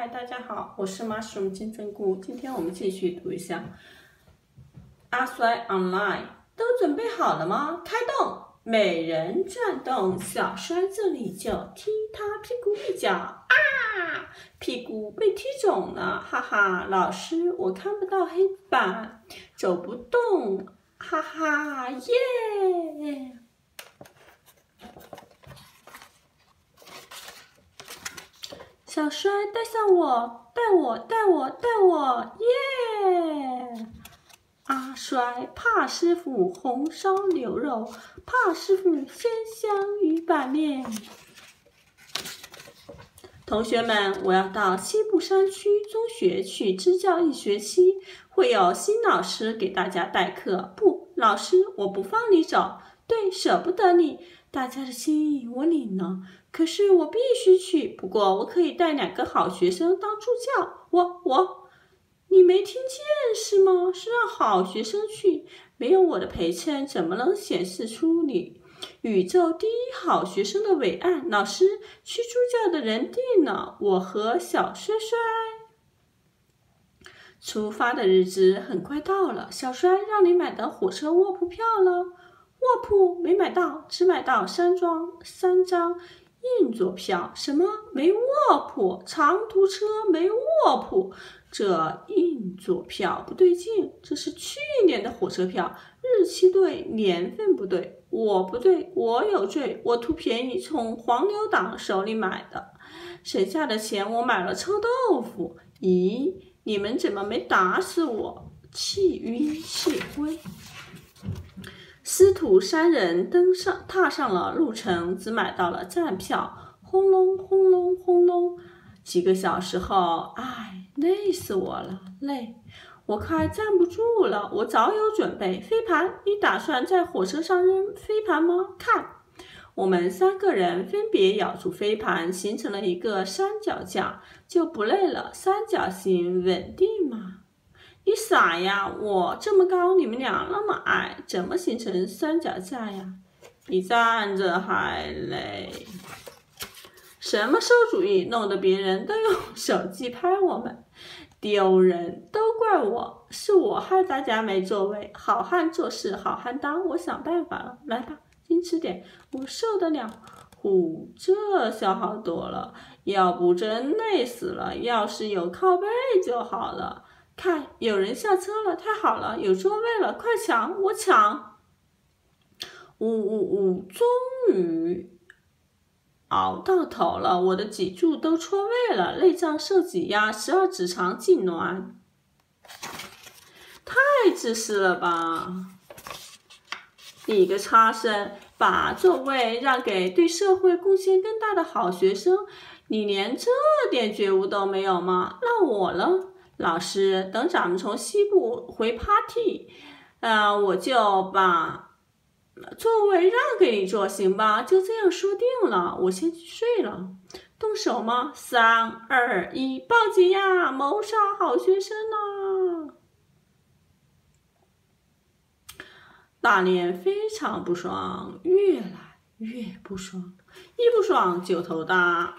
嗨，大家好，我是 mushroom 金针菇。今天我们继续读一下阿衰 online，都准备好了吗？开动，每人转动小衰这里就踢他屁股一脚啊，屁股被踢肿了，哈哈。老师，我看不到黑板，走不动，哈哈耶。小衰，带上我，带我，带我，带我，耶！阿衰，怕师傅红烧牛肉，怕师傅鲜香鱼板面。同学们，我要到西部山区中学去支教一学期，会有新老师给大家代课。不，老师，我不放你走。对，舍不得你，大家的心意我领了。可是我必须去，不过我可以带两个好学生当助教。我我，你没听见是吗？是让好学生去，没有我的陪衬，怎么能显示出你宇宙第一好学生的伟岸？老师，去助教的人定了，我和小帅帅出发的日子很快到了。小帅，让你买的火车卧铺票了？没买到，只买到三张，三张。硬座票什么没卧铺？长途车没卧铺？这硬座票不对劲，这是去年的火车票，日期对，年份不对，我不对，我有罪，我图便宜从黄牛党手里买的，省下的钱我买了臭豆腐。咦，你们怎么没打死我？气晕气昏。师徒三人登上，踏上了路程，只买到了站票。轰隆轰隆轰隆，几个小时后，唉，累死我了，累，我快站不住了。我早有准备，飞盘，你打算在火车上扔飞盘吗？看，我们三个人分别咬住飞盘，形成了一个三角架，就不累了。三角形稳定嘛。你傻呀！我这么高，你们俩那么矮，怎么形成三脚架呀？比站着还累。什么馊主意，弄得别人都用手机拍我们，丢人！都怪我，是我害大家没座位。好汉做事好汉当，我想办法了。来吧，矜持点，我受得了。呼，这下好多了，要不真累死了。要是有靠背就好了。看，有人下车了，太好了，有座位了，快抢，我抢！呜呜呜，终于熬到头了，我的脊柱都错位了，内脏受挤压，十二指肠痉挛，太自私了吧！一个差生，把座位让给对社会贡献更大的好学生，你连这点觉悟都没有吗？那我呢？老师，等咱们从西部回 party，呃，我就把座位让给你坐，行吧？就这样说定了。我先去睡了。动手吗？三二一，报警呀！谋杀好学生呢！大脸非常不爽，越来越不爽，一不爽就头大。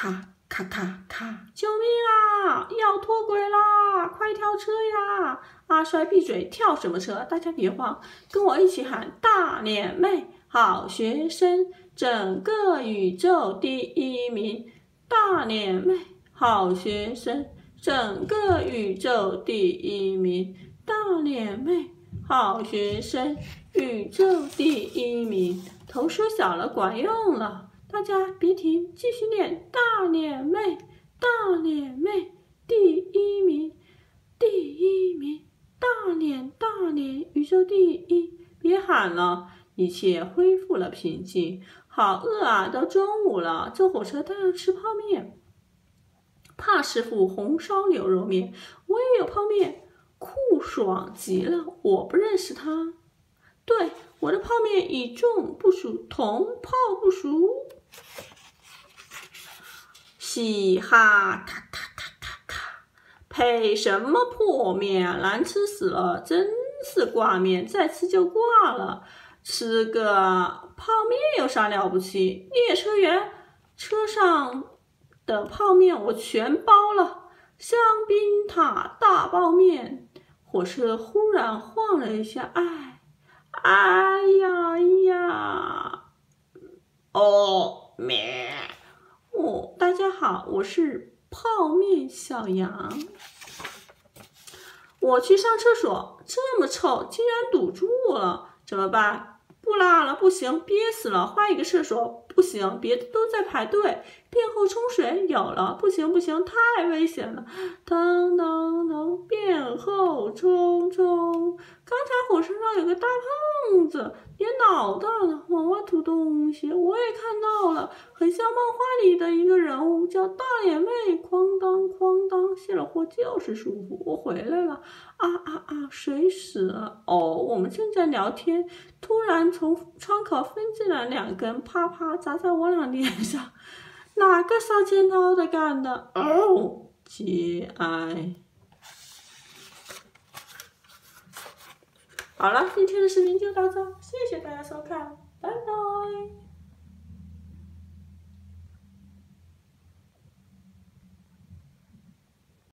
咔咔咔咔！救命啊！要脱轨啦！快跳车呀！阿衰，闭嘴！跳什么车？大家别慌，跟我一起喊：大脸妹，好学生，整个宇宙第一名！大脸妹，好学生，整个宇宙第一名！大脸妹，好学生，宇宙第一名！头缩小了，管用了。大家别停，继续练。大脸妹，大脸妹，第一名，第一名，大脸大脸，宇宙第一！别喊了，一切恢复了平静。好饿啊，都中午了，坐火车都要吃泡面。怕师傅红烧牛肉面，我也有泡面，酷爽极了。我不认识他。对，我的泡面与众不熟，同泡不熟。嘻哈，咔咔咔咔咔，配什么破面啊？难吃死了，真是挂面，再吃就挂了。吃个泡面有啥了不起？列车员，车上的泡面我全包了，香槟塔大泡面。火车忽然晃了一下，哎，哎呀呀！哦，咩！哦，大家好，我是泡面小羊。我去上厕所，这么臭，竟然堵住了，怎么办？不拉了，不行，憋死了，换一个厕所。不行，别的都在排队。便后冲水有了，不行不行，太危险了。当当当，便后冲冲。刚才火车上有个大胖子，连脑袋了，往外吐东西，我也看到很像漫画里的一个人物，叫大脸妹。哐当哐当，卸了货就是舒服。我回来了，啊啊啊，谁死了？哦，我们正在聊天，突然从窗口飞进来两根，啪啪砸在我俩脸上。哪个烧剪刀的干的？哦，节哀。好了，今天的视频就到这，谢谢大家收看，拜拜。